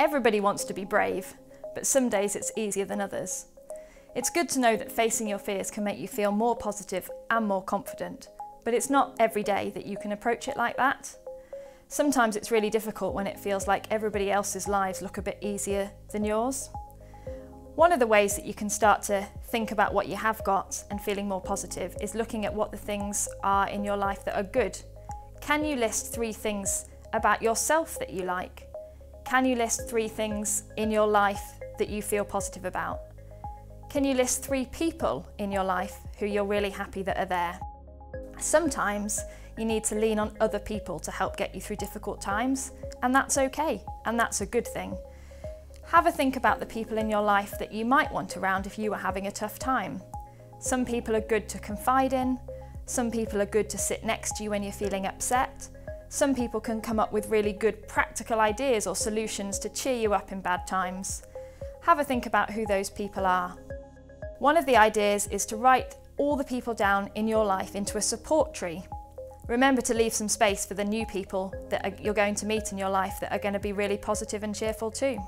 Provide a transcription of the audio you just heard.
Everybody wants to be brave, but some days it's easier than others. It's good to know that facing your fears can make you feel more positive and more confident, but it's not every day that you can approach it like that. Sometimes it's really difficult when it feels like everybody else's lives look a bit easier than yours. One of the ways that you can start to think about what you have got and feeling more positive is looking at what the things are in your life that are good. Can you list three things about yourself that you like? Can you list three things in your life that you feel positive about? Can you list three people in your life who you're really happy that are there? Sometimes you need to lean on other people to help get you through difficult times, and that's okay, and that's a good thing. Have a think about the people in your life that you might want around if you were having a tough time. Some people are good to confide in, some people are good to sit next to you when you're feeling upset, some people can come up with really good practical ideas or solutions to cheer you up in bad times. Have a think about who those people are. One of the ideas is to write all the people down in your life into a support tree. Remember to leave some space for the new people that you're going to meet in your life that are going to be really positive and cheerful too.